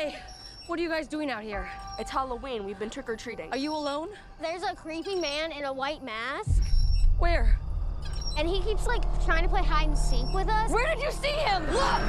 Hey, what are you guys doing out here? It's Halloween. We've been trick-or-treating. Are you alone? There's a creepy man in a white mask, Where? and he keeps like trying to play hide and seek with us. Where did you see him? Look!